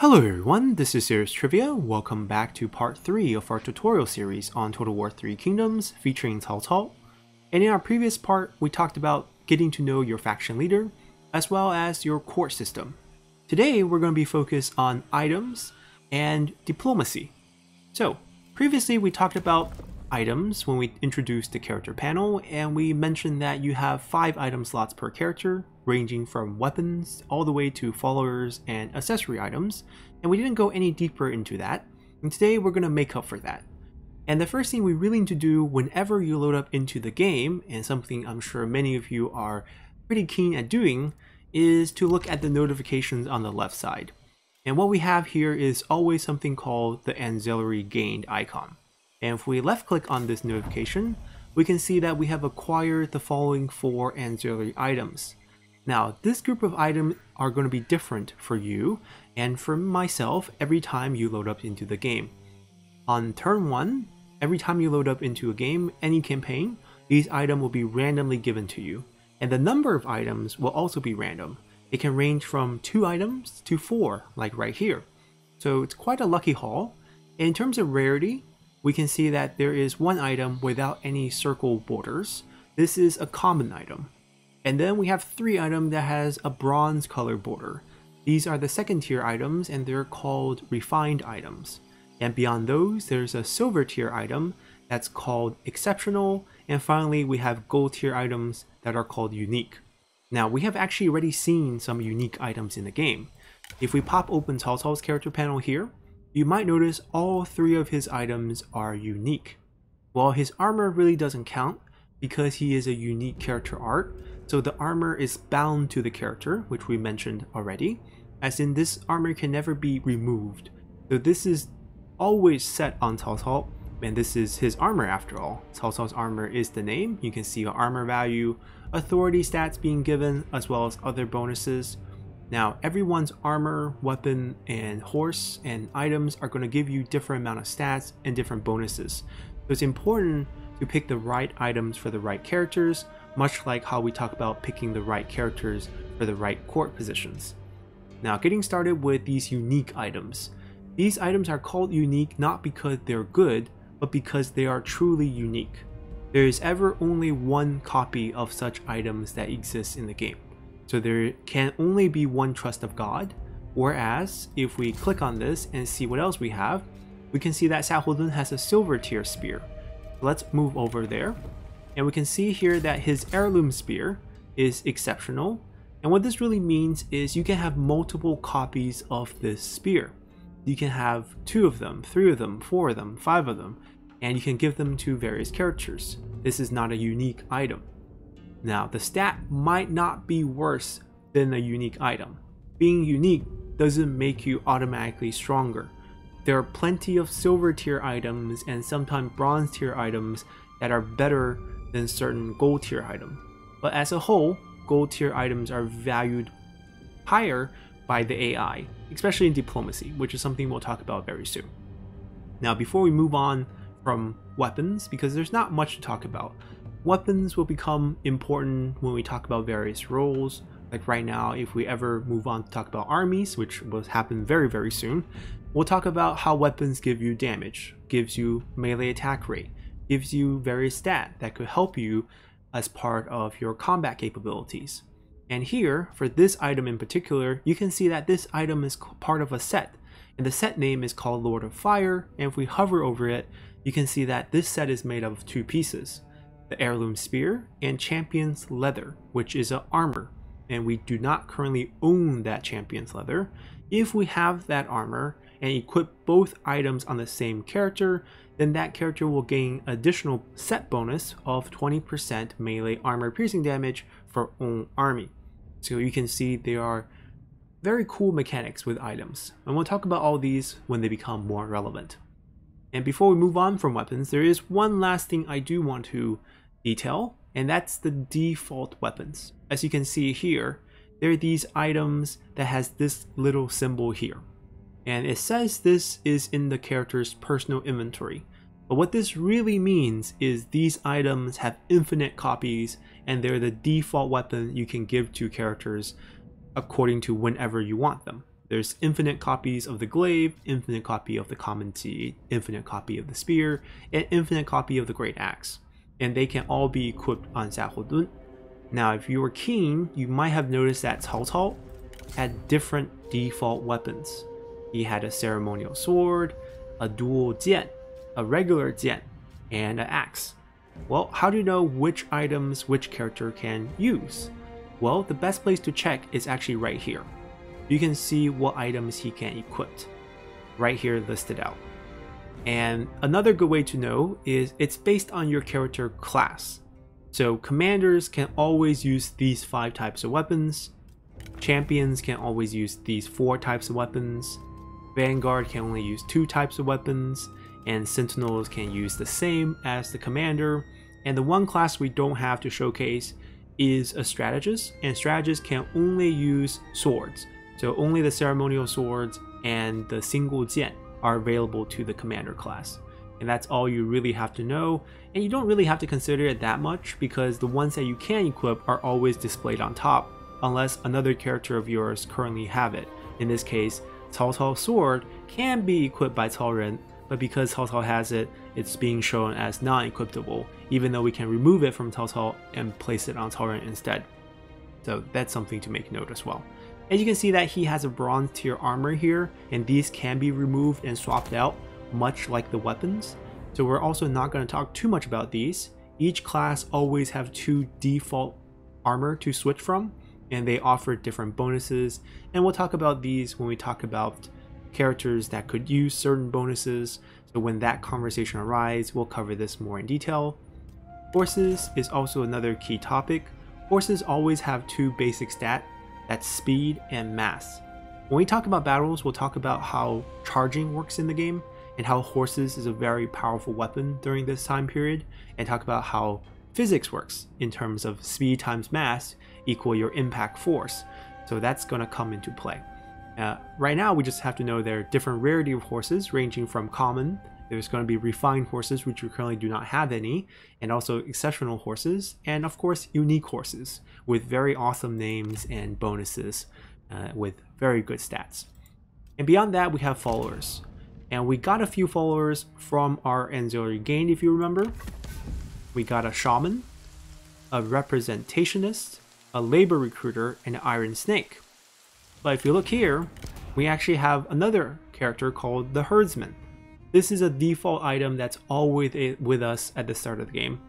Hello everyone, this is Serious Trivia. Welcome back to part 3 of our tutorial series on Total War 3 Kingdoms featuring Cao Cao. And in our previous part, we talked about getting to know your faction leader, as well as your court system. Today, we're going to be focused on items and diplomacy. So, previously we talked about items when we introduced the character panel, and we mentioned that you have 5 item slots per character, ranging from weapons all the way to followers and accessory items, and we didn't go any deeper into that, and today we're going to make up for that. And the first thing we really need to do whenever you load up into the game, and something I'm sure many of you are pretty keen at doing, is to look at the notifications on the left side. And what we have here is always something called the ancillary gained icon. And if we left click on this notification, we can see that we have acquired the following four ancillary items. Now, this group of items are going to be different for you and for myself every time you load up into the game. On turn 1, every time you load up into a game, any campaign, these items will be randomly given to you. And the number of items will also be random. It can range from 2 items to 4, like right here. So it's quite a lucky haul. In terms of rarity, we can see that there is one item without any circle borders. This is a common item. And then we have three items that has a bronze color border. These are the second tier items and they're called refined items. And beyond those, there's a silver tier item that's called exceptional. And finally, we have gold tier items that are called unique. Now, we have actually already seen some unique items in the game. If we pop open Cao character panel here, you might notice all three of his items are unique. While his armor really doesn't count because he is a unique character art, so the armor is bound to the character, which we mentioned already, as in this armor can never be removed. So this is always set on Cao Cao, and this is his armor after all. Cao Cao's armor is the name, you can see armor value, authority stats being given, as well as other bonuses. Now, everyone's armor, weapon, and horse and items are going to give you different amount of stats and different bonuses. So it's important to pick the right items for the right characters, much like how we talk about picking the right characters for the right court positions. Now getting started with these unique items. These items are called unique not because they're good, but because they are truly unique. There is ever only one copy of such items that exists in the game. So there can only be one Trust of God, whereas if we click on this and see what else we have, we can see that Xiahou has a silver tier spear. Let's move over there and we can see here that his heirloom spear is exceptional. And what this really means is you can have multiple copies of this spear. You can have two of them, three of them, four of them, five of them, and you can give them to various characters. This is not a unique item. Now, the stat might not be worse than a unique item. Being unique doesn't make you automatically stronger. There are plenty of silver tier items and sometimes bronze tier items that are better than certain gold tier items. But as a whole, gold tier items are valued higher by the AI, especially in diplomacy, which is something we'll talk about very soon. Now, before we move on from weapons, because there's not much to talk about, weapons will become important when we talk about various roles. Like right now, if we ever move on to talk about armies, which will happen very, very soon, we'll talk about how weapons give you damage, gives you melee attack rate, gives you various stats that could help you as part of your combat capabilities. And here, for this item in particular, you can see that this item is part of a set, and the set name is called Lord of Fire, and if we hover over it, you can see that this set is made of two pieces, the Heirloom Spear and Champion's Leather, which is an armor, and we do not currently own that Champion's Leather. If we have that armor and equip both items on the same character, then that character will gain additional set bonus of 20% melee armor piercing damage for own army. So you can see there are very cool mechanics with items, and we'll talk about all these when they become more relevant. And before we move on from weapons, there is one last thing I do want to detail, and that's the default weapons. As you can see here, there are these items that has this little symbol here. And it says this is in the character's personal inventory. But what this really means is these items have infinite copies and they're the default weapon you can give to characters according to whenever you want them. There's infinite copies of the glaive, infinite copy of the common tea, infinite copy of the spear, and infinite copy of the great axe. And they can all be equipped on Xiahou Now, if you were keen, you might have noticed that Cao Cao had different default weapons. He had a ceremonial sword, a dual jian, a regular jian, and an axe. Well, how do you know which items which character can use? Well, the best place to check is actually right here you can see what items he can equip right here listed out. And another good way to know is it's based on your character class. So commanders can always use these five types of weapons. Champions can always use these four types of weapons. Vanguard can only use two types of weapons. And Sentinels can use the same as the commander. And the one class we don't have to showcase is a strategist. And strategists can only use swords. So only the ceremonial swords and the single jian are available to the commander class. And that's all you really have to know. And you don't really have to consider it that much because the ones that you can equip are always displayed on top unless another character of yours currently have it. In this case, Cao Cao's sword can be equipped by Cao Ren, but because Cao Cao has it, it's being shown as non-equipable, even though we can remove it from Cao Cao and place it on Cao Ren instead. So that's something to make note as well. As you can see that he has a bronze tier armor here, and these can be removed and swapped out, much like the weapons. So we're also not going to talk too much about these. Each class always have two default armor to switch from, and they offer different bonuses. And we'll talk about these when we talk about characters that could use certain bonuses. So when that conversation arises, we'll cover this more in detail. Horses is also another key topic. Horses always have two basic stats that's speed and mass. When we talk about battles, we'll talk about how charging works in the game and how horses is a very powerful weapon during this time period, and talk about how physics works in terms of speed times mass equal your impact force. So that's going to come into play. Uh, right now, we just have to know there are different rarity of horses ranging from common there's going to be refined horses, which we currently do not have any, and also exceptional horses, and of course, unique horses with very awesome names and bonuses uh, with very good stats. And beyond that, we have followers. And we got a few followers from our ancillary gain, if you remember. We got a shaman, a representationist, a labor recruiter, and an iron snake. But if you look here, we actually have another character called the herdsman. This is a default item that's always with us at the start of the game.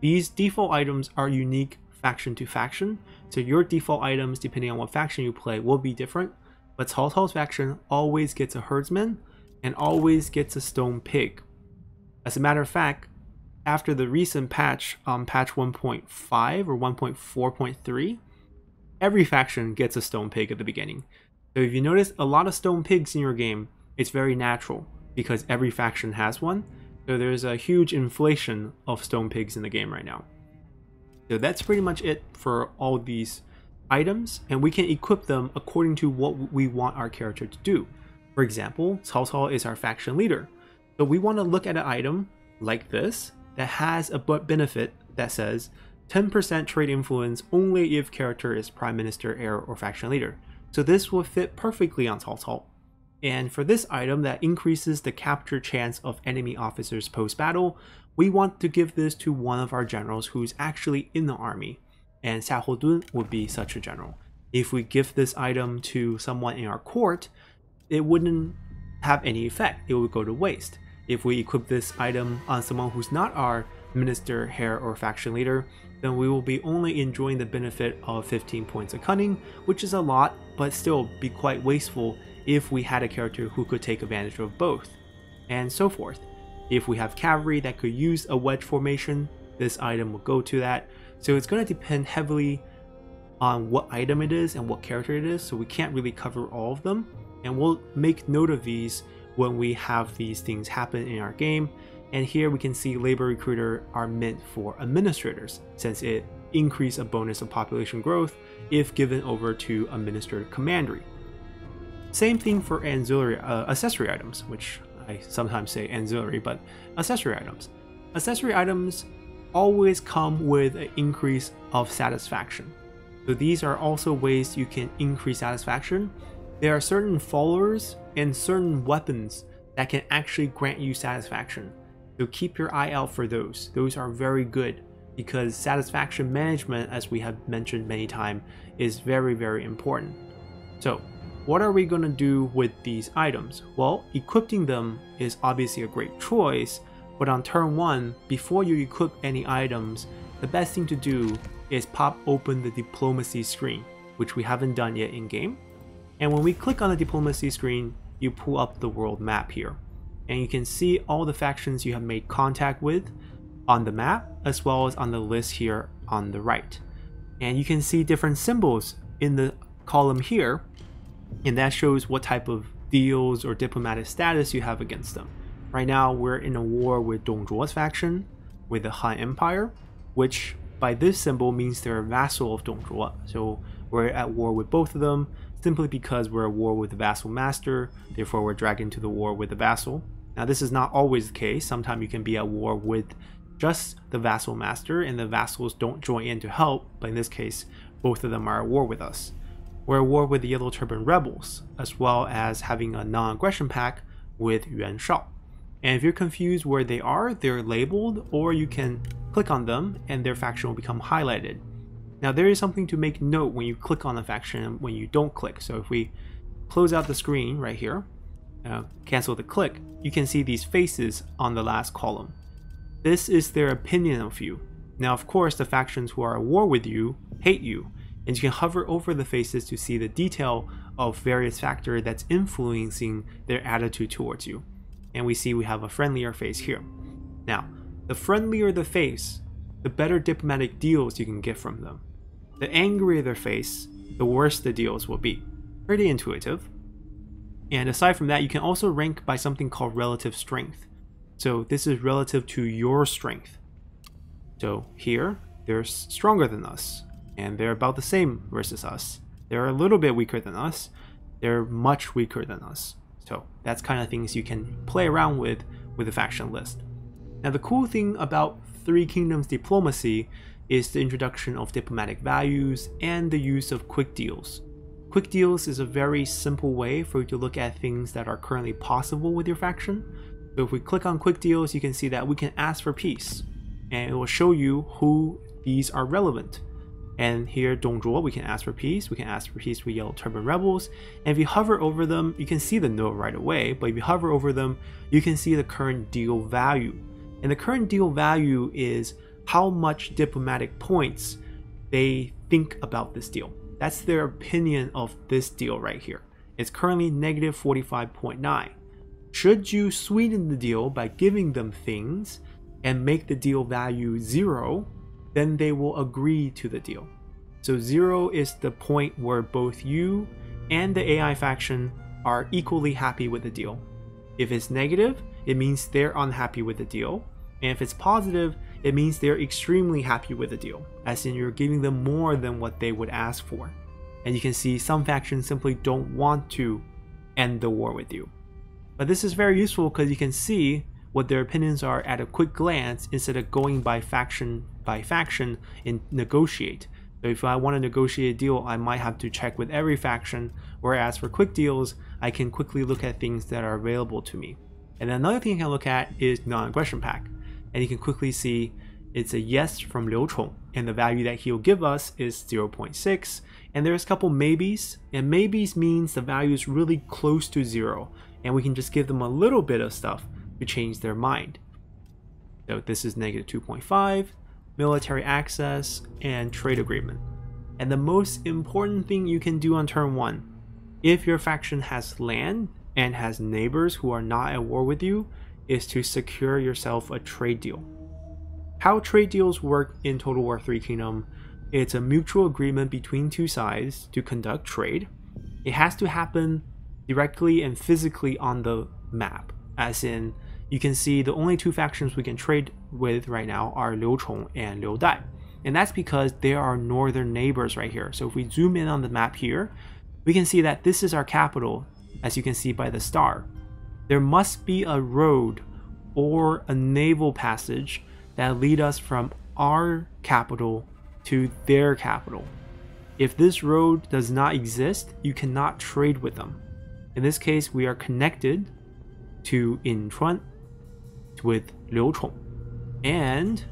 These default items are unique faction to faction, so your default items, depending on what faction you play, will be different. But Cao Cao's faction always gets a herdsman and always gets a stone pig. As a matter of fact, after the recent patch, um, patch 1.5 or 1.4.3, every faction gets a stone pig at the beginning. So if you notice a lot of stone pigs in your game, it's very natural because every faction has one. So there's a huge inflation of stone pigs in the game right now. So that's pretty much it for all these items, and we can equip them according to what we want our character to do. For example, Cao Cao is our faction leader. So we want to look at an item like this that has a benefit that says 10% trade influence only if character is prime minister, heir, or faction leader. So this will fit perfectly on Cao Cao. And for this item that increases the capture chance of enemy officers post-battle, we want to give this to one of our generals who's actually in the army, and Xiahou Dun would be such a general. If we give this item to someone in our court, it wouldn't have any effect, it would go to waste. If we equip this item on someone who's not our minister, heir, or faction leader, then we will be only enjoying the benefit of 15 points of cunning, which is a lot, but still be quite wasteful if we had a character who could take advantage of both, and so forth. If we have cavalry that could use a wedge formation, this item will go to that. So it's going to depend heavily on what item it is and what character it is, so we can't really cover all of them. And we'll make note of these when we have these things happen in our game. And here we can see labor recruiter are meant for administrators, since it increase a bonus of population growth if given over to administrator commandery. Same thing for ancillary uh, accessory items, which I sometimes say ancillary, but accessory items. Accessory items always come with an increase of satisfaction. So these are also ways you can increase satisfaction. there are certain followers and certain weapons that can actually grant you satisfaction. So keep your eye out for those. Those are very good because satisfaction management, as we have mentioned many times, is very, very important. So what are we going to do with these items? Well, equipping them is obviously a great choice, but on turn 1, before you equip any items, the best thing to do is pop open the diplomacy screen, which we haven't done yet in game. And when we click on the diplomacy screen, you pull up the world map here. And you can see all the factions you have made contact with on the map, as well as on the list here on the right. And you can see different symbols in the column here, and that shows what type of deals or diplomatic status you have against them. Right now, we're in a war with Dong Zhuo's faction, with the Han Empire, which by this symbol means they're a vassal of Dong Zhuo. So we're at war with both of them, simply because we're at war with the vassal master, therefore we're dragged into the war with the vassal. Now this is not always the case, sometimes you can be at war with just the vassal master and the vassals don't join in to help, but in this case, both of them are at war with us. We're at war with the Yellow Turban rebels, as well as having a non-aggression pact with Yuan Shao. And if you're confused where they are, they're labeled, or you can click on them and their faction will become highlighted. Now there is something to make note when you click on the faction and when you don't click. So if we close out the screen right here, uh, cancel the click, you can see these faces on the last column. This is their opinion of you. Now of course the factions who are at war with you hate you, and you can hover over the faces to see the detail of various factors that's influencing their attitude towards you. And we see we have a friendlier face here. Now, the friendlier the face, the better diplomatic deals you can get from them. The angrier their face, the worse the deals will be. Pretty intuitive. And aside from that, you can also rank by something called relative strength. So this is relative to your strength. So here, they're stronger than us, and they're about the same versus us. They're a little bit weaker than us. They're much weaker than us. So that's kind of things you can play around with with the faction list. Now the cool thing about Three Kingdoms diplomacy is the introduction of diplomatic values and the use of quick deals. Quick deals is a very simple way for you to look at things that are currently possible with your faction. So if we click on quick deals, you can see that we can ask for peace and it will show you who these are relevant. And here, Dong Zhuo, we can ask for peace. We can ask for peace with Yellow Turban Rebels. And if you hover over them, you can see the note right away. But if you hover over them, you can see the current deal value. And the current deal value is how much diplomatic points they think about this deal. That's their opinion of this deal right here. It's currently negative 45.9. Should you sweeten the deal by giving them things and make the deal value zero, then they will agree to the deal. So zero is the point where both you and the AI faction are equally happy with the deal. If it's negative, it means they're unhappy with the deal. And if it's positive, it means they're extremely happy with the deal, as in you're giving them more than what they would ask for. And you can see some factions simply don't want to end the war with you. But this is very useful because you can see what their opinions are at a quick glance instead of going by faction by faction and negotiate. So if I want to negotiate a deal, I might have to check with every faction, whereas for quick deals, I can quickly look at things that are available to me. And another thing I can look at is non-aggression pact and you can quickly see it's a yes from Liu Chong, and the value that he'll give us is 0.6. And there's a couple maybes, and maybes means the value is really close to zero, and we can just give them a little bit of stuff to change their mind. So this is negative 2.5, military access, and trade agreement. And the most important thing you can do on turn one, if your faction has land and has neighbors who are not at war with you, is to secure yourself a trade deal. How trade deals work in Total War 3 Kingdom, it's a mutual agreement between two sides to conduct trade. It has to happen directly and physically on the map, as in you can see the only two factions we can trade with right now are Liu Chong and Liu Dai. And that's because they are northern neighbors right here. So if we zoom in on the map here, we can see that this is our capital, as you can see by the star there must be a road or a naval passage that lead us from our capital to their capital. If this road does not exist, you cannot trade with them. In this case, we are connected to Yingchuan with Liu Chong. And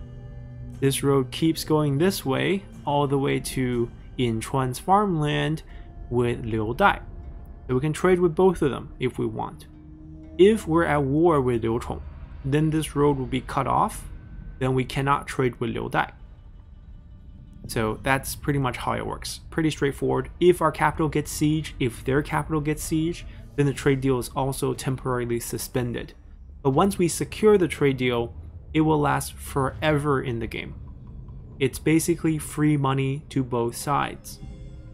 this road keeps going this way all the way to Yingchuan's farmland with Liu Dai. So we can trade with both of them if we want. If we're at war with Liu Chong, then this road will be cut off. Then we cannot trade with Liu Dai. So that's pretty much how it works. Pretty straightforward. If our capital gets siege, if their capital gets siege, then the trade deal is also temporarily suspended. But once we secure the trade deal, it will last forever in the game. It's basically free money to both sides.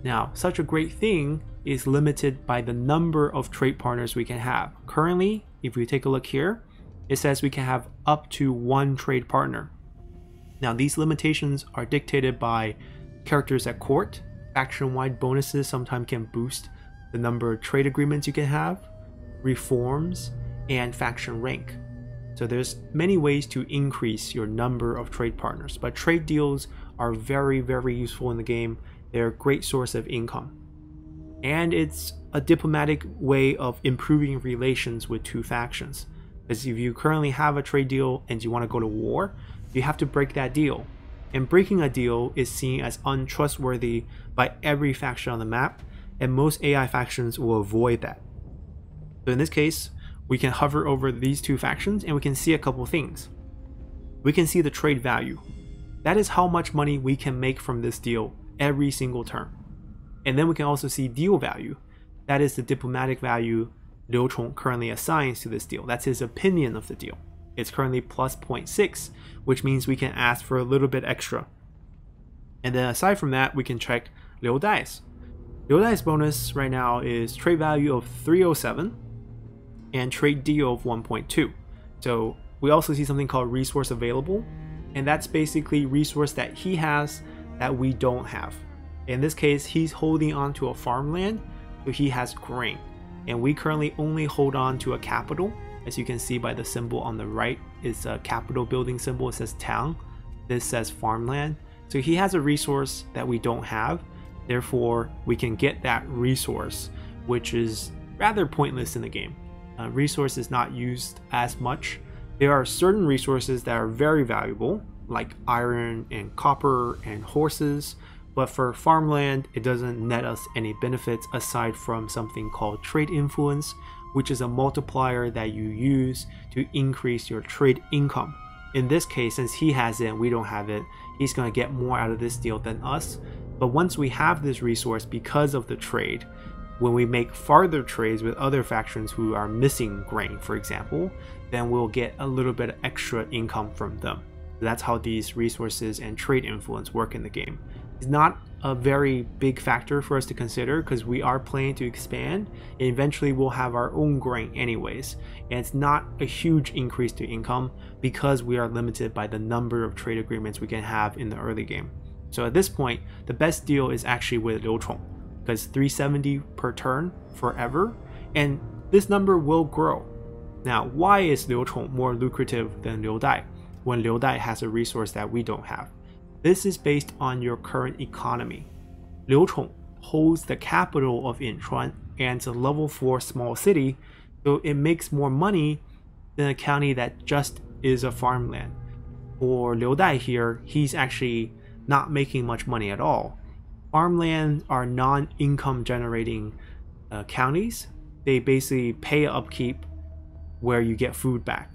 Now, such a great thing is limited by the number of trade partners we can have. Currently, if we take a look here, it says we can have up to one trade partner. Now, these limitations are dictated by characters at court. Faction wide bonuses sometimes can boost the number of trade agreements you can have, reforms, and faction rank. So there's many ways to increase your number of trade partners, but trade deals are very, very useful in the game. They're a great source of income. And it's a diplomatic way of improving relations with two factions. Because if you currently have a trade deal and you want to go to war, you have to break that deal. And breaking a deal is seen as untrustworthy by every faction on the map, and most AI factions will avoid that. So in this case, we can hover over these two factions and we can see a couple things. We can see the trade value. That is how much money we can make from this deal every single turn. And then we can also see deal value. That is the diplomatic value Liu Chong currently assigns to this deal. That's his opinion of the deal. It's currently plus 0.6, which means we can ask for a little bit extra. And then aside from that, we can check Liu Dai's. Liu Dai's bonus right now is trade value of 307 and trade deal of 1.2. So we also see something called resource available, and that's basically resource that he has that we don't have. In this case, he's holding on to a farmland, so he has grain. And we currently only hold on to a capital. As you can see by the symbol on the right, it's a capital building symbol. It says town. This says farmland. So he has a resource that we don't have. Therefore, we can get that resource, which is rather pointless in the game. Uh, resource is not used as much. There are certain resources that are very valuable, like iron and copper and horses, but for farmland, it doesn't net us any benefits aside from something called trade influence, which is a multiplier that you use to increase your trade income. In this case, since he has it and we don't have it, he's going to get more out of this deal than us. But once we have this resource because of the trade, when we make farther trades with other factions who are missing grain, for example, then we'll get a little bit of extra income from them. That's how these resources and trade influence work in the game is not a very big factor for us to consider because we are planning to expand. And eventually we'll have our own grain anyways. And it's not a huge increase to income because we are limited by the number of trade agreements we can have in the early game. So at this point the best deal is actually with Liu Chong because 370 per turn forever and this number will grow. Now why is Liu Chong more lucrative than Liu Dai when Liu Dai has a resource that we don't have this is based on your current economy. Liu Chong holds the capital of Yingchuan and it's a level 4 small city, so it makes more money than a county that just is a farmland. For Liu Dai here, he's actually not making much money at all. Farmland are non-income generating uh, counties. They basically pay upkeep where you get food back.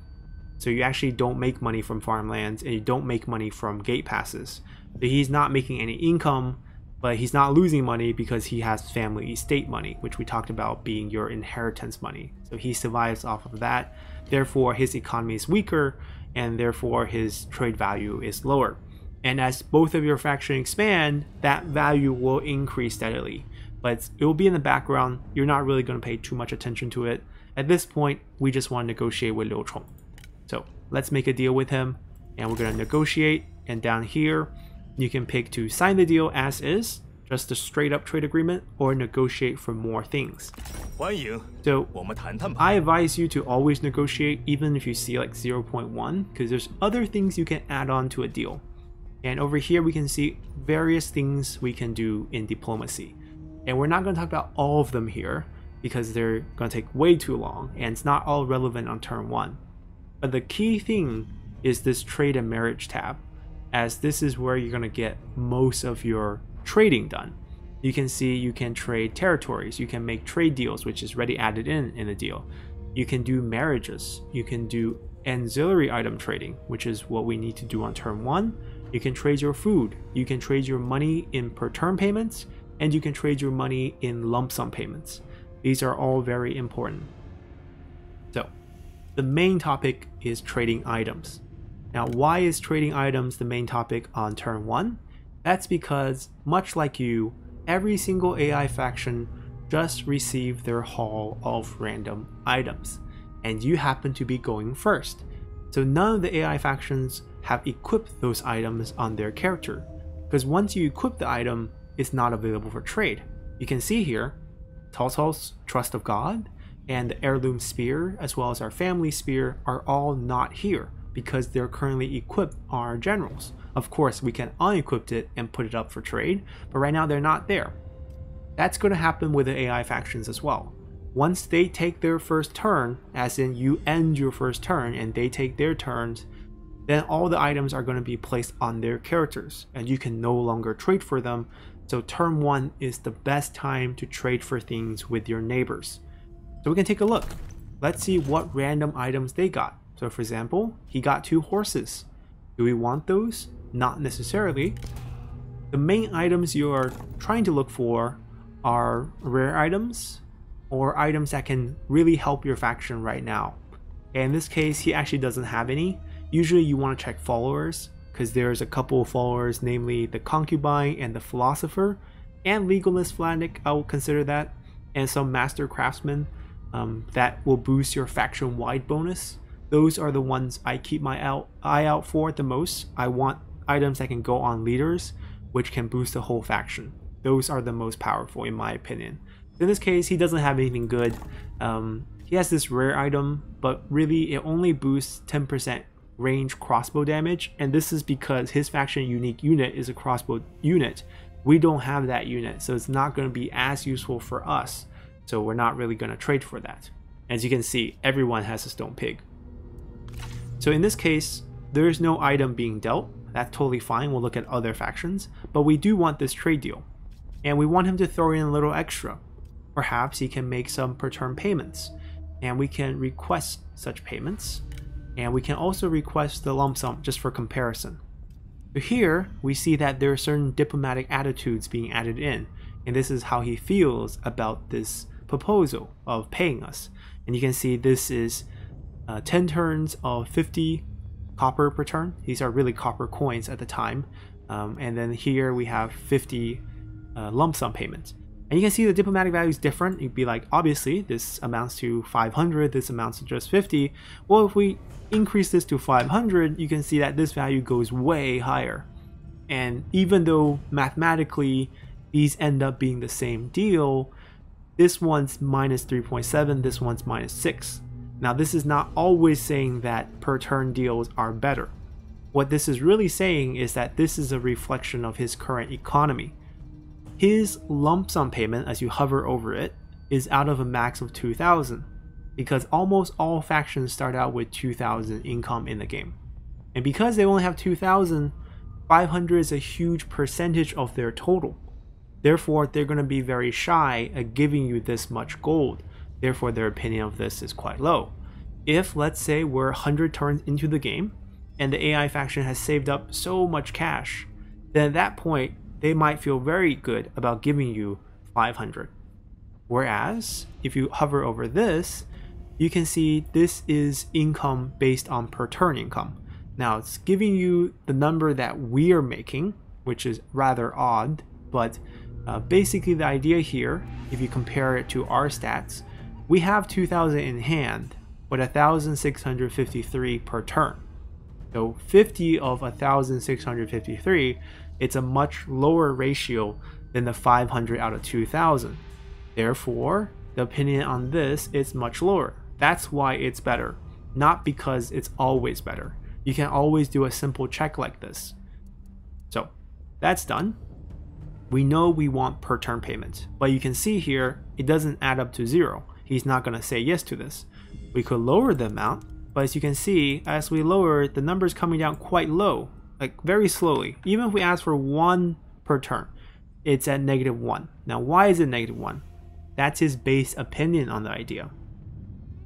So you actually don't make money from farmlands and you don't make money from gate passes. He's not making any income, but he's not losing money because he has family estate money, which we talked about being your inheritance money. So he survives off of that. Therefore, his economy is weaker and therefore his trade value is lower. And as both of your factions expand, that value will increase steadily. But it will be in the background. You're not really going to pay too much attention to it. At this point, we just want to negotiate with Liu Chong. Let's make a deal with him and we're going to negotiate. And down here, you can pick to sign the deal as is, just a straight up trade agreement, or negotiate for more things. So I advise you to always negotiate even if you see like 0.1 because there's other things you can add on to a deal. And over here we can see various things we can do in diplomacy. And we're not going to talk about all of them here because they're going to take way too long and it's not all relevant on turn 1. But the key thing is this trade and marriage tab as this is where you're going to get most of your trading done. You can see you can trade territories, you can make trade deals which is already added in in the deal. You can do marriages, you can do ancillary item trading, which is what we need to do on turn 1. You can trade your food, you can trade your money in per turn payments, and you can trade your money in lump sum payments. These are all very important. The main topic is trading items. Now, why is trading items the main topic on turn 1? That's because, much like you, every single AI faction just received their haul of random items, and you happen to be going first. So none of the AI factions have equipped those items on their character, because once you equip the item, it's not available for trade. You can see here, Cao Cao's Trust of God and the Heirloom Spear, as well as our Family Spear, are all not here because they're currently equipped on our generals. Of course, we can unequip it and put it up for trade, but right now they're not there. That's going to happen with the AI factions as well. Once they take their first turn, as in you end your first turn and they take their turns, then all the items are going to be placed on their characters and you can no longer trade for them. So turn 1 is the best time to trade for things with your neighbors. So we can take a look. Let's see what random items they got. So for example, he got two horses. Do we want those? Not necessarily. The main items you are trying to look for are rare items or items that can really help your faction right now. In this case, he actually doesn't have any. Usually you want to check followers because there's a couple of followers, namely the concubine and the philosopher, and legalist Fanatic, I will consider that, and some master craftsmen um, that will boost your faction wide bonus. Those are the ones I keep my out, eye out for the most. I want items that can go on leaders, which can boost the whole faction. Those are the most powerful in my opinion. In this case, he doesn't have anything good. Um, he has this rare item, but really it only boosts 10% range crossbow damage, and this is because his faction unique unit is a crossbow unit. We don't have that unit, so it's not going to be as useful for us, so we're not really going to trade for that. As you can see, everyone has a stone pig. So in this case, there is no item being dealt, that's totally fine, we'll look at other factions, but we do want this trade deal. And we want him to throw in a little extra. Perhaps he can make some per turn payments, and we can request such payments and we can also request the lump sum just for comparison. So here, we see that there are certain diplomatic attitudes being added in, and this is how he feels about this proposal of paying us. And you can see this is uh, 10 turns of 50 copper per turn. These are really copper coins at the time. Um, and then here we have 50 uh, lump sum payments. And you can see the diplomatic value is different. You'd be like, obviously, this amounts to 500, this amounts to just 50. Well, if we increase this to 500, you can see that this value goes way higher. And even though mathematically these end up being the same deal, this one's minus 3.7, this one's minus 6. Now, this is not always saying that per turn deals are better. What this is really saying is that this is a reflection of his current economy. His lump sum payment, as you hover over it, is out of a max of 2000 because almost all factions start out with 2000 income in the game. And because they only have 2000, 500 is a huge percentage of their total. Therefore, they're going to be very shy at giving you this much gold. Therefore, their opinion of this is quite low. If, let's say, we're 100 turns into the game and the AI faction has saved up so much cash, then at that point, they might feel very good about giving you 500. Whereas, if you hover over this, you can see this is income based on per turn income. Now, it's giving you the number that we are making, which is rather odd, but uh, basically the idea here, if you compare it to our stats, we have 2000 in hand, but 1653 per turn. So 50 of 1653 it's a much lower ratio than the 500 out of 2000. Therefore, the opinion on this is much lower. That's why it's better, not because it's always better. You can always do a simple check like this. So that's done. We know we want per turn payment, but you can see here it doesn't add up to zero. He's not going to say yes to this. We could lower the amount, but as you can see, as we lower, the number is coming down quite low, like very slowly. Even if we ask for one per turn, it's at negative one. Now, why is it negative one? That's his base opinion on the idea.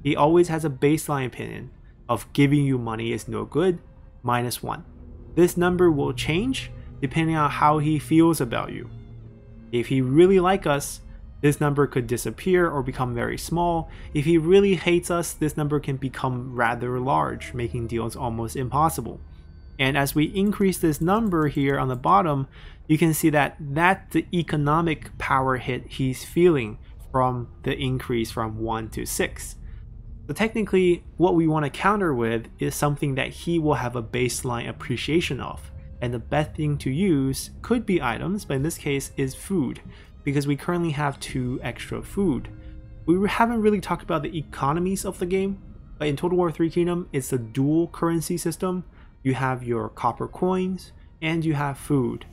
He always has a baseline opinion of giving you money is no good, minus one. This number will change depending on how he feels about you. If he really like us, this number could disappear or become very small. If he really hates us, this number can become rather large, making deals almost impossible. And as we increase this number here on the bottom, you can see that that's the economic power hit he's feeling from the increase from 1 to 6. So technically, what we want to counter with is something that he will have a baseline appreciation of. And the best thing to use could be items, but in this case is food, because we currently have two extra food. We haven't really talked about the economies of the game, but in Total War 3 Kingdom, it's a dual currency system. You have your copper coins, and you have food.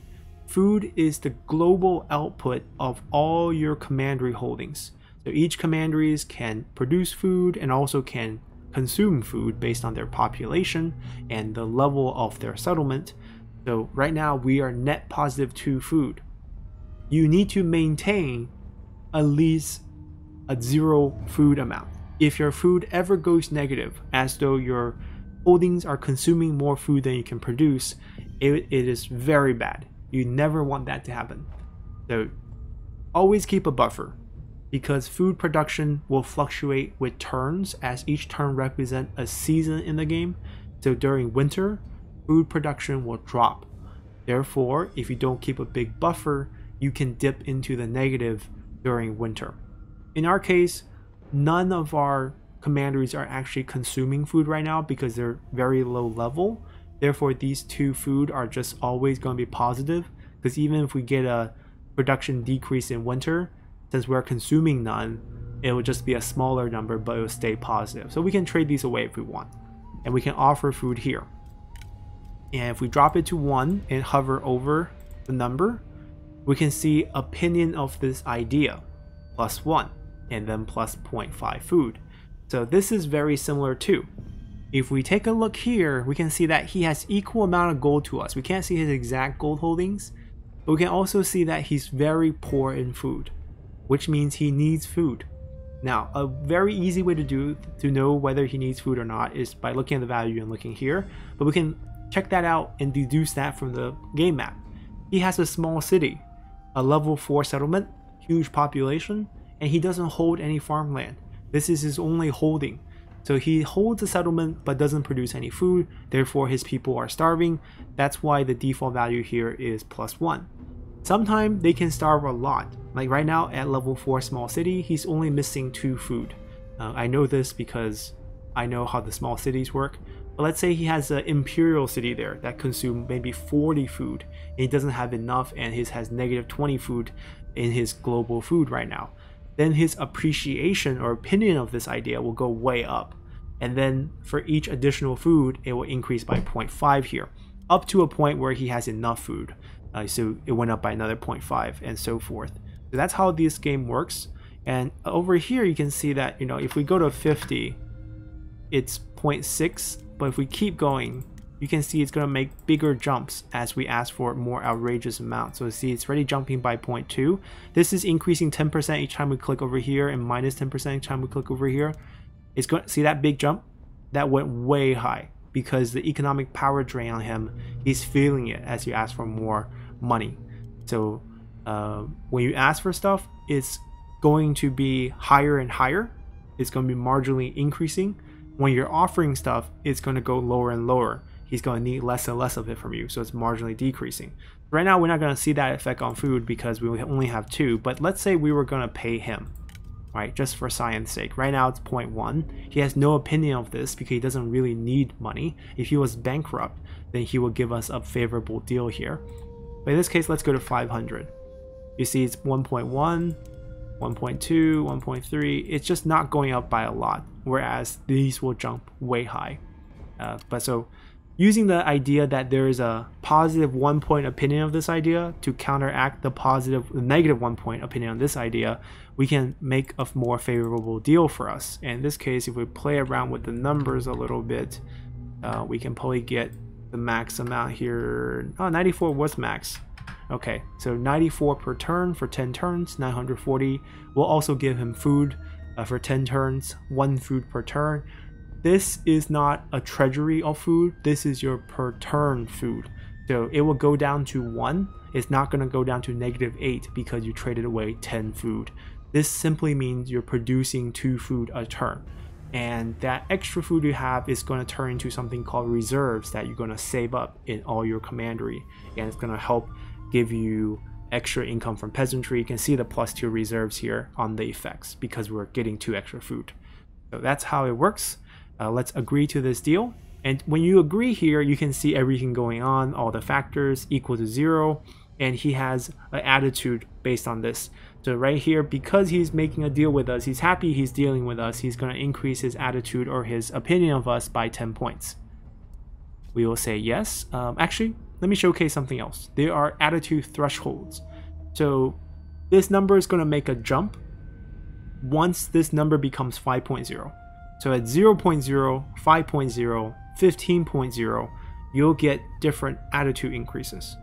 Food is the global output of all your commandery holdings. So each commanderies can produce food and also can consume food based on their population and the level of their settlement. So right now we are net positive to food. You need to maintain at least a zero food amount. If your food ever goes negative, as though your holdings are consuming more food than you can produce, it, it is very bad. You never want that to happen. So always keep a buffer because food production will fluctuate with turns as each turn represents a season in the game. So during winter, food production will drop. Therefore, if you don't keep a big buffer, you can dip into the negative during winter. In our case, none of our commanderies are actually consuming food right now because they're very low level. Therefore, these two food are just always going to be positive because even if we get a production decrease in winter, since we're consuming none, it will just be a smaller number, but it will stay positive. So we can trade these away if we want. And we can offer food here. And if we drop it to 1 and hover over the number, we can see opinion of this idea, plus 1, and then plus 0.5 food. So this is very similar too. If we take a look here, we can see that he has equal amount of gold to us. We can't see his exact gold holdings, but we can also see that he's very poor in food which means he needs food. Now, a very easy way to do to know whether he needs food or not is by looking at the value and looking here, but we can check that out and deduce that from the game map. He has a small city, a level 4 settlement, huge population, and he doesn't hold any farmland. This is his only holding. So he holds a settlement but doesn't produce any food, therefore his people are starving. That's why the default value here is plus 1. Sometimes they can starve a lot. Like right now at level 4 small city, he's only missing 2 food. Uh, I know this because I know how the small cities work. Let's say he has an imperial city there that consume maybe 40 food and he doesn't have enough and his has negative 20 food in his global food right now. Then his appreciation or opinion of this idea will go way up. And then for each additional food, it will increase by 0.5 here, up to a point where he has enough food. Uh, so it went up by another 0.5 and so forth. So that's how this game works. And over here you can see that, you know, if we go to 50, it's 0.6, but if we keep going, you can see it's going to make bigger jumps as we ask for more outrageous amounts. So see, it's already jumping by 0.2. This is increasing 10% each time we click over here and minus 10% each time we click over here. It's going to see that big jump? That went way high because the economic power drain on him, he's feeling it as you ask for more money. So uh, when you ask for stuff, it's going to be higher and higher. It's going to be marginally increasing. When you're offering stuff, it's going to go lower and lower. He's going to need less and less of it from you, so it's marginally decreasing. Right now, we're not going to see that effect on food because we only have two, but let's say we were going to pay him, right, just for science sake. Right now, it's 0.1. He has no opinion of this because he doesn't really need money. If he was bankrupt, then he would give us a favorable deal here. But in this case, let's go to 500. You see it's 1.1, 1.2, 1.3. It's just not going up by a lot, whereas these will jump way high. Uh, but so using the idea that there is a positive one point opinion of this idea to counteract the positive the negative one point opinion on this idea we can make a more favorable deal for us. And in this case if we play around with the numbers a little bit uh, we can probably get the max amount here. Oh 94 was max. Okay so 94 per turn for 10 turns 940 we'll also give him food uh, for 10 turns one food per turn this is not a treasury of food, this is your per turn food. So it will go down to 1, it's not going to go down to negative 8 because you traded away 10 food. This simply means you're producing 2 food a turn. And that extra food you have is going to turn into something called reserves that you're going to save up in all your commandery. And it's going to help give you extra income from peasantry. You can see the plus 2 reserves here on the effects because we're getting 2 extra food. So that's how it works uh, let's agree to this deal. And when you agree here, you can see everything going on, all the factors equal to zero, and he has an attitude based on this. So right here, because he's making a deal with us, he's happy he's dealing with us, he's going to increase his attitude or his opinion of us by 10 points. We will say yes. Um, actually, let me showcase something else. There are attitude thresholds. So this number is going to make a jump once this number becomes 5.0. So at 0.0, 5.0, 15.0, you'll get different attitude increases.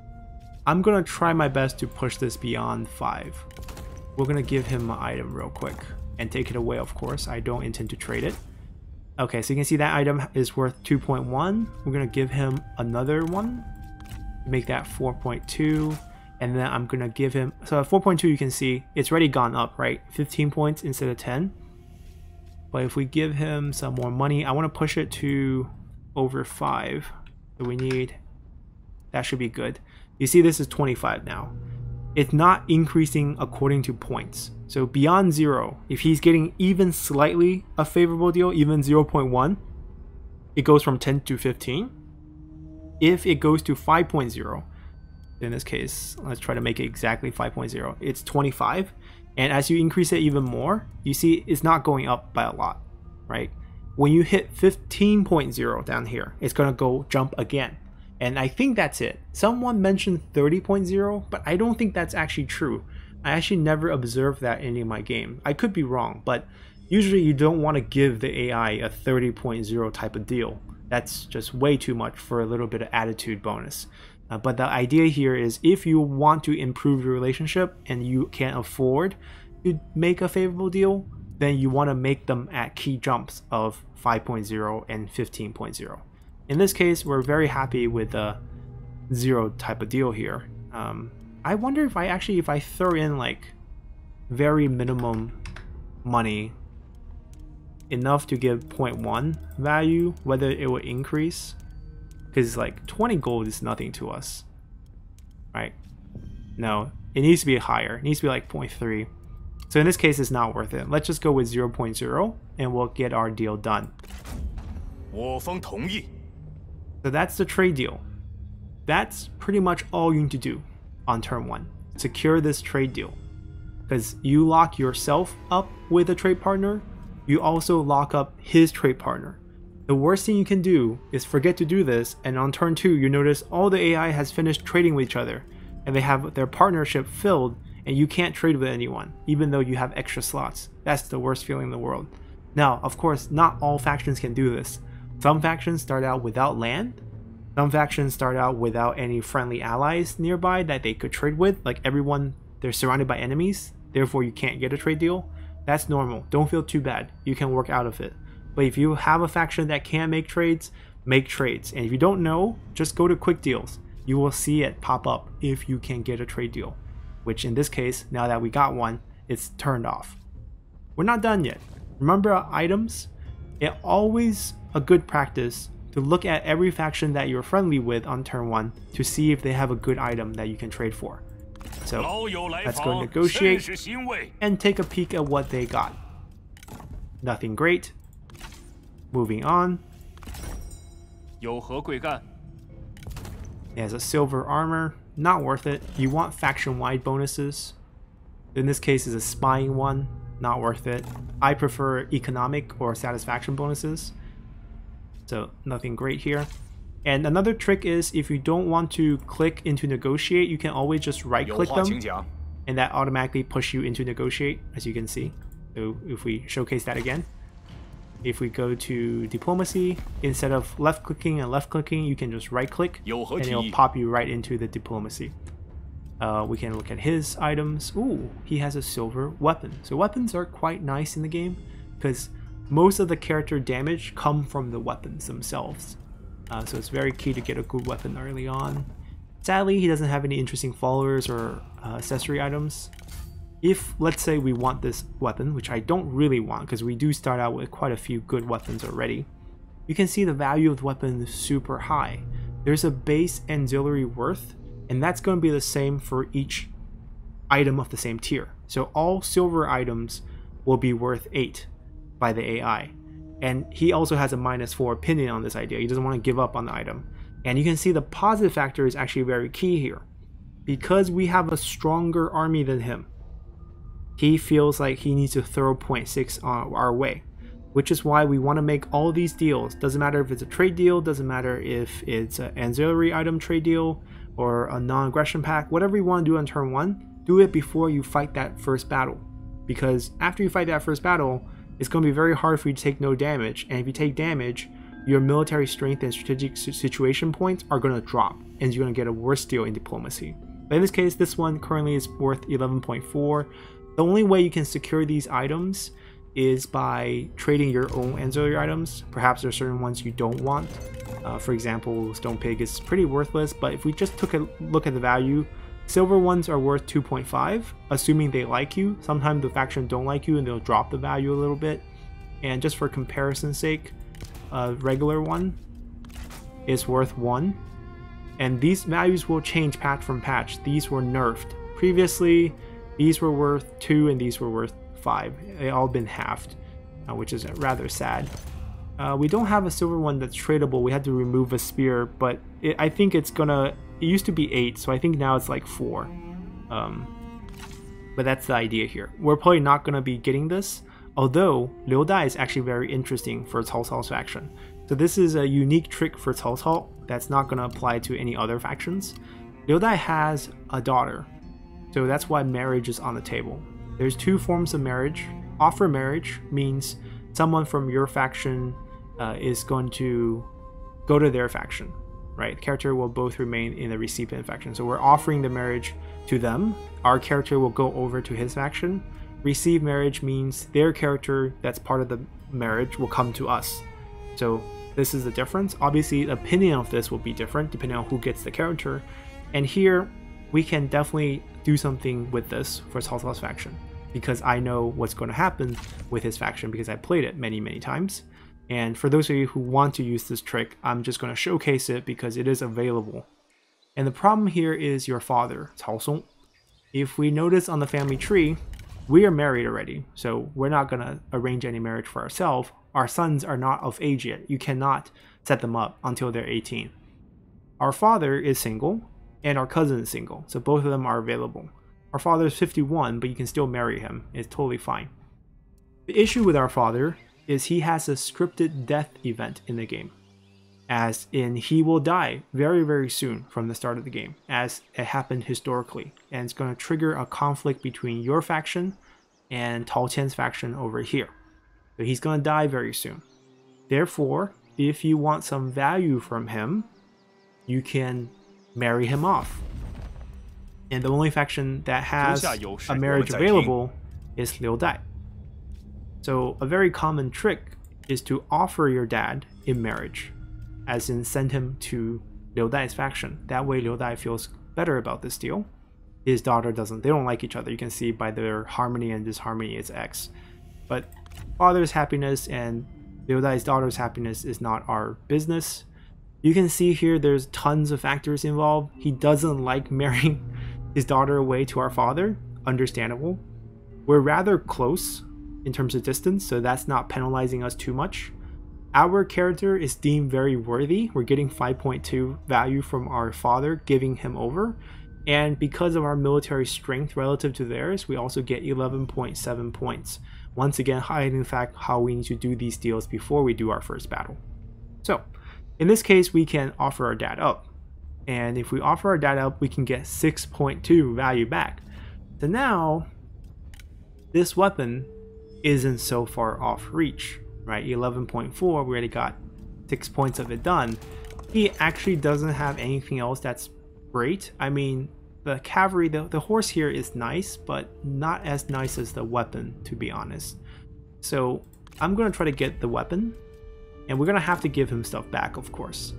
I'm gonna try my best to push this beyond 5. We're gonna give him an item real quick and take it away of course, I don't intend to trade it. Okay, so you can see that item is worth 2.1. We're gonna give him another one, make that 4.2, and then I'm gonna give him, so at 4.2 you can see it's already gone up, right? 15 points instead of 10. But if we give him some more money, I want to push it to over 5. So we need, that should be good. You see this is 25 now. It's not increasing according to points. So beyond 0, if he's getting even slightly a favorable deal, even 0.1, it goes from 10 to 15. If it goes to 5.0, in this case, let's try to make it exactly 5.0, it's 25. And as you increase it even more, you see it's not going up by a lot, right? When you hit 15.0 down here, it's going to go jump again. And I think that's it. Someone mentioned 30.0, but I don't think that's actually true. I actually never observed that in any of my game. I could be wrong, but usually you don't want to give the AI a 30.0 type of deal. That's just way too much for a little bit of attitude bonus. Uh, but the idea here is if you want to improve your relationship and you can't afford to make a favorable deal, then you want to make them at key jumps of 5.0 and 15.0. In this case, we're very happy with the zero type of deal here. Um, I wonder if I actually, if I throw in like very minimum money enough to give 0.1 value, whether it will increase because like 20 gold is nothing to us. Right? No, it needs to be higher. It needs to be like 0.3. So in this case, it's not worth it. Let's just go with 0.0 and we'll get our deal done. So that's the trade deal. That's pretty much all you need to do on turn 1. Secure this trade deal. Because you lock yourself up with a trade partner, you also lock up his trade partner. The worst thing you can do is forget to do this and on turn 2 you notice all the AI has finished trading with each other and they have their partnership filled and you can't trade with anyone even though you have extra slots. That's the worst feeling in the world. Now, of course, not all factions can do this. Some factions start out without land. Some factions start out without any friendly allies nearby that they could trade with. Like everyone, they're surrounded by enemies, therefore you can't get a trade deal. That's normal. Don't feel too bad. You can work out of it. But if you have a faction that can make trades, make trades. And if you don't know, just go to quick deals. You will see it pop up if you can get a trade deal, which in this case, now that we got one, it's turned off. We're not done yet. Remember items? It always a good practice to look at every faction that you're friendly with on turn 1 to see if they have a good item that you can trade for. So let's go negotiate and take a peek at what they got. Nothing great, Moving on. He has a silver armor. Not worth it. You want faction-wide bonuses. In this case, is a spying one. Not worth it. I prefer economic or satisfaction bonuses. So nothing great here. And another trick is if you don't want to click into negotiate, you can always just right click them and that automatically push you into negotiate as you can see. So if we showcase that again, if we go to diplomacy, instead of left clicking and left clicking, you can just right click and it'll pop you right into the diplomacy. Uh, we can look at his items. Ooh, he has a silver weapon. So weapons are quite nice in the game because most of the character damage come from the weapons themselves. Uh, so it's very key to get a good weapon early on. Sadly, he doesn't have any interesting followers or uh, accessory items. If, let's say, we want this weapon, which I don't really want because we do start out with quite a few good weapons already, you can see the value of the weapon is super high. There's a base ancillary worth and that's going to be the same for each item of the same tier. So all silver items will be worth 8 by the AI. And he also has a minus 4 opinion on this idea. He doesn't want to give up on the item. And you can see the positive factor is actually very key here. Because we have a stronger army than him, he feels like he needs to throw 0.6 our way. Which is why we want to make all these deals. Doesn't matter if it's a trade deal, doesn't matter if it's an ancillary item trade deal, or a non-aggression pact, whatever you want to do on turn one, do it before you fight that first battle. Because after you fight that first battle, it's going to be very hard for you to take no damage, and if you take damage, your military strength and strategic situation points are going to drop, and you're going to get a worse deal in diplomacy. But in this case, this one currently is worth 11.4. The only way you can secure these items is by trading your own ancillary items. Perhaps there are certain ones you don't want. Uh, for example, Stone Pig is pretty worthless, but if we just took a look at the value, silver ones are worth 2.5, assuming they like you. Sometimes the faction don't like you and they'll drop the value a little bit. And just for comparison's sake, a regular one is worth 1. And these values will change patch from patch. These were nerfed. Previously, these were worth 2 and these were worth 5. They all been halved, uh, which is rather sad. Uh, we don't have a silver one that's tradable. We had to remove a spear, but it, I think it's gonna. It used to be 8, so I think now it's like 4. Um, but that's the idea here. We're probably not gonna be getting this, although Liu Dai is actually very interesting for Cao Cao's faction. So this is a unique trick for Cao Cao that's not gonna apply to any other factions. Liu Dai has a daughter, so that's why marriage is on the table. There's two forms of marriage. Offer marriage means someone from your faction uh, is going to go to their faction, right? Character will both remain in the recipient faction. So we're offering the marriage to them. Our character will go over to his faction. Receive marriage means their character that's part of the marriage will come to us. So this is the difference. Obviously, the opinion of this will be different depending on who gets the character. And here, we can definitely do something with this for Cao's faction because I know what's going to happen with his faction because I played it many, many times. And for those of you who want to use this trick, I'm just going to showcase it because it is available. And the problem here is your father, Cao Song. If we notice on the family tree, we are married already, so we're not going to arrange any marriage for ourselves. Our sons are not of age yet. You cannot set them up until they're 18. Our father is single, and our cousin is single, so both of them are available. Our father is 51, but you can still marry him. It's totally fine. The issue with our father is he has a scripted death event in the game. As in, he will die very, very soon from the start of the game, as it happened historically. And it's going to trigger a conflict between your faction and Tao Qian's faction over here. So he's going to die very soon. Therefore, if you want some value from him, you can marry him off. And the only faction that has a marriage available is Liu Dai. So a very common trick is to offer your dad in marriage, as in send him to Liu Dai's faction. That way Liu Dai feels better about this deal. His daughter doesn't. They don't like each other. You can see by their harmony and disharmony is X. But father's happiness and Liu Dai's daughter's happiness is not our business. You can see here there's tons of factors involved. He doesn't like marrying his daughter away to our father. Understandable. We're rather close in terms of distance, so that's not penalizing us too much. Our character is deemed very worthy. We're getting 5.2 value from our father, giving him over. And because of our military strength relative to theirs, we also get 11.7 points. Once again, highlighting the fact how we need to do these deals before we do our first battle. So, In this case, we can offer our dad up. And if we offer our dad up, we can get 6.2 value back. So now, this weapon isn't so far off reach, right? 11.4, we already got 6 points of it done. He actually doesn't have anything else that's great. I mean, the cavalry, the, the horse here is nice, but not as nice as the weapon, to be honest. So I'm going to try to get the weapon, and we're going to have to give him stuff back, of course.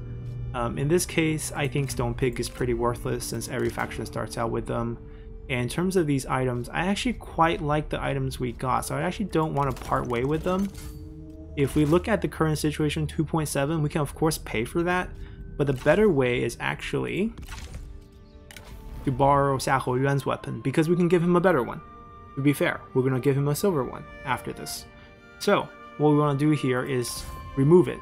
Um, in this case, I think Stone Pig is pretty worthless since every faction starts out with them. And in terms of these items, I actually quite like the items we got, so I actually don't want to part way with them. If we look at the current situation, 2.7, we can of course pay for that, but the better way is actually to borrow Xiahou Yuan's weapon, because we can give him a better one. To be fair, we're going to give him a silver one after this. So, what we want to do here is remove it.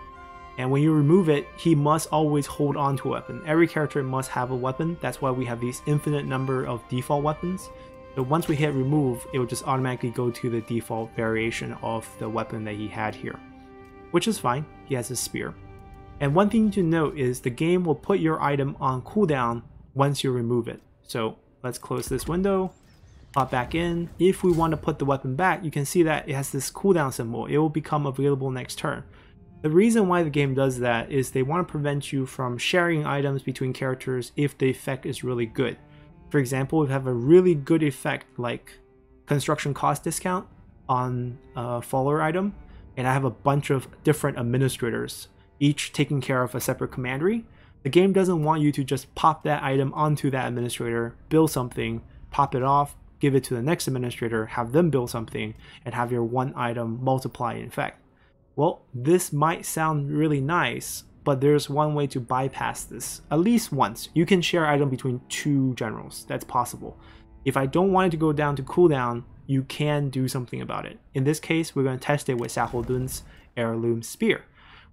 And when you remove it, he must always hold on to a weapon. Every character must have a weapon. That's why we have these infinite number of default weapons. So once we hit remove, it will just automatically go to the default variation of the weapon that he had here. Which is fine, he has a spear. And one thing to note is the game will put your item on cooldown once you remove it. So let's close this window, pop back in. If we want to put the weapon back, you can see that it has this cooldown symbol. It will become available next turn. The reason why the game does that is they want to prevent you from sharing items between characters if the effect is really good. For example, if you have a really good effect like construction cost discount on a follower item, and I have a bunch of different administrators, each taking care of a separate commandery, the game doesn't want you to just pop that item onto that administrator, build something, pop it off, give it to the next administrator, have them build something, and have your one item multiply in effect. Well, this might sound really nice, but there's one way to bypass this. At least once. You can share item between two generals. That's possible. If I don't want it to go down to cooldown, you can do something about it. In this case, we're going to test it with Xiahou Dun's Heirloom Spear,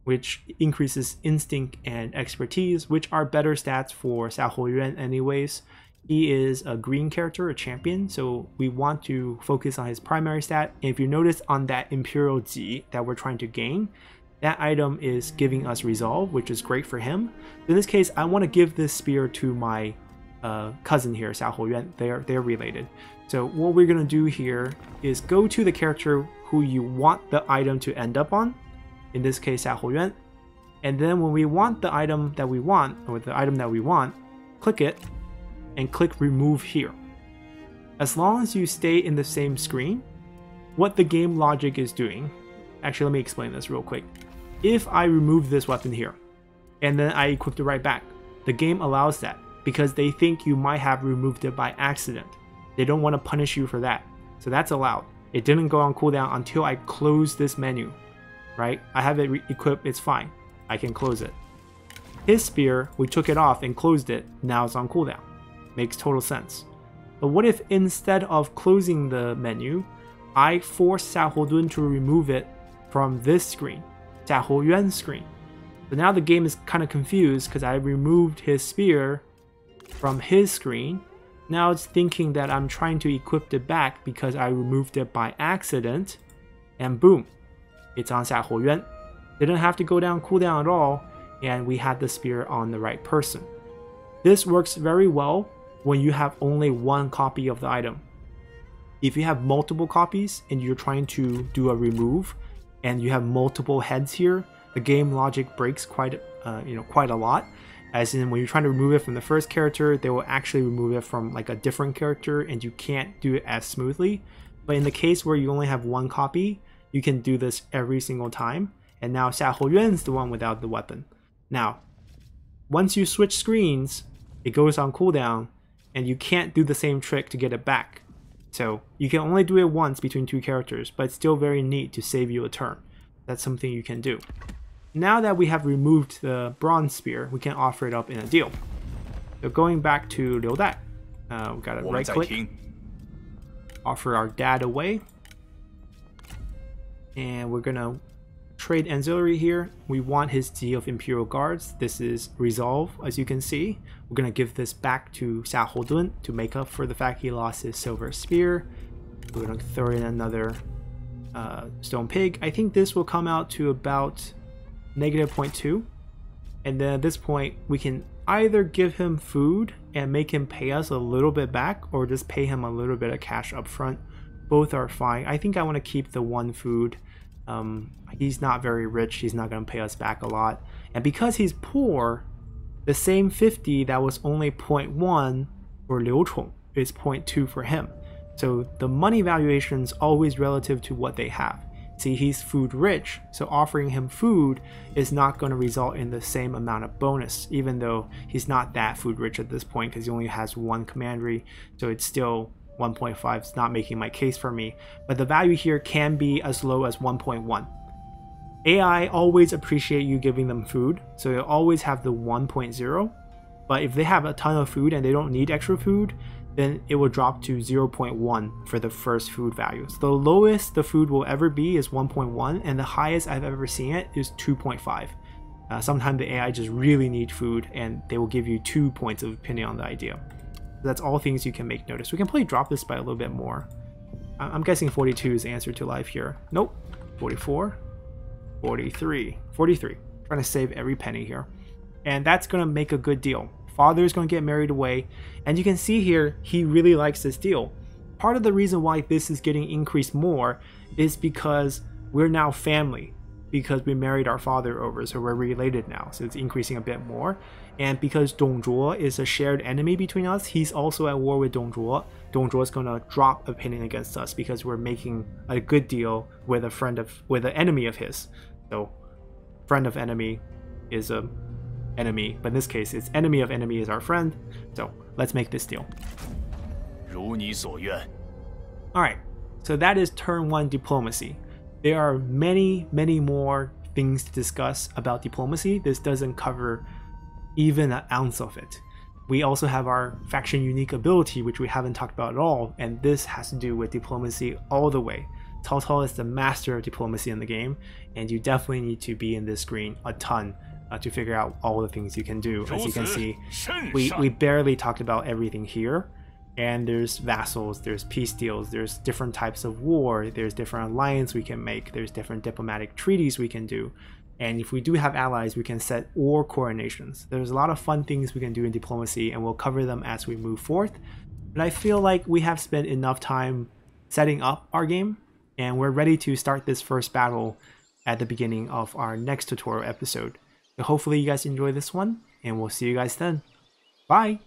which increases instinct and expertise, which are better stats for Xiahou Yuan anyways. He is a green character, a champion, so we want to focus on his primary stat. And if you notice on that Imperial Ji that we're trying to gain, that item is giving us resolve, which is great for him. In this case, I want to give this spear to my uh, cousin here, Xiahou Yuan. They're, they're related. So what we're going to do here is go to the character who you want the item to end up on, in this case Xiahou Yuan. And then when we want the item that we want, or the item that we want, click it, and click remove here. As long as you stay in the same screen, what the game logic is doing, actually let me explain this real quick. If I remove this weapon here, and then I equip it right back, the game allows that because they think you might have removed it by accident. They don't want to punish you for that. So that's allowed. It didn't go on cooldown until I close this menu, right? I have it equipped, it's fine. I can close it. His spear, we took it off and closed it, now it's on cooldown. Makes total sense. But what if instead of closing the menu, I force Xiahou Dun to remove it from this screen, Xiahou Yuan's screen? So now the game is kind of confused because I removed his spear from his screen. Now it's thinking that I'm trying to equip it back because I removed it by accident. And boom, it's on Xiahou Yuan. Didn't have to go down cooldown at all, and we had the spear on the right person. This works very well when you have only one copy of the item. If you have multiple copies and you're trying to do a remove and you have multiple heads here, the game logic breaks quite uh, you know quite a lot. As in when you're trying to remove it from the first character, they will actually remove it from like a different character and you can't do it as smoothly. But in the case where you only have one copy, you can do this every single time. And now Xiahou Yuan is the one without the weapon. Now, once you switch screens, it goes on cooldown and you can't do the same trick to get it back. So you can only do it once between two characters, but it's still very neat to save you a turn. That's something you can do. Now that we have removed the bronze spear, we can offer it up in a deal. So going back to Liu Dai, uh, we got to right click, offer our dad away, and we're gonna trade ancillary here. We want his Ji of Imperial Guards. This is Resolve, as you can see. We're going to give this back to Xiahou Dun to make up for the fact he lost his Silver Spear. We're going to throw in another uh, Stone Pig. I think this will come out to about negative 0.2. And then at this point, we can either give him food and make him pay us a little bit back or just pay him a little bit of cash up front. Both are fine. I think I want to keep the one food. Um, he's not very rich. He's not going to pay us back a lot. And because he's poor, the same 50 that was only 0.1 for Liu Chong is 0.2 for him. So the money valuation is always relative to what they have. See, he's food rich, so offering him food is not going to result in the same amount of bonus, even though he's not that food rich at this point because he only has one commandery, so it's still 1.5. It's not making my case for me, but the value here can be as low as 1.1. AI always appreciate you giving them food, so they always have the 1.0. But if they have a ton of food and they don't need extra food, then it will drop to 0.1 for the first food value. So the lowest the food will ever be is 1.1, and the highest I've ever seen it is 2.5. Uh, sometimes the AI just really need food, and they will give you two points of opinion on the idea. So that's all things you can make notice. We can probably drop this by a little bit more. I'm guessing 42 is the answer to life here. Nope. 44, 43, 43. Trying to save every penny here. And that's going to make a good deal. Father is going to get married away. And you can see here, he really likes this deal. Part of the reason why this is getting increased more is because we're now family because we married our father over, so we're related now. So it's increasing a bit more. And because Dong Zhuo is a shared enemy between us, he's also at war with Dong Zhuo. Dong Zhuo is gonna drop opinion against us because we're making a good deal with a friend of with an enemy of his. So friend of enemy is a enemy, but in this case, it's enemy of enemy is our friend. So let's make this deal. Alright, so that is turn one diplomacy. There are many, many more things to discuss about diplomacy. This doesn't cover even an ounce of it. We also have our faction unique ability, which we haven't talked about at all, and this has to do with diplomacy all the way. Cao Cao is the master of diplomacy in the game, and you definitely need to be in this screen a ton uh, to figure out all the things you can do. As you can see, we, we barely talked about everything here. And there's vassals, there's peace deals, there's different types of war, there's different alliance we can make, there's different diplomatic treaties we can do. And if we do have allies, we can set war coronations. There's a lot of fun things we can do in diplomacy, and we'll cover them as we move forth. But I feel like we have spent enough time setting up our game, and we're ready to start this first battle at the beginning of our next tutorial episode. So hopefully you guys enjoy this one, and we'll see you guys then. Bye!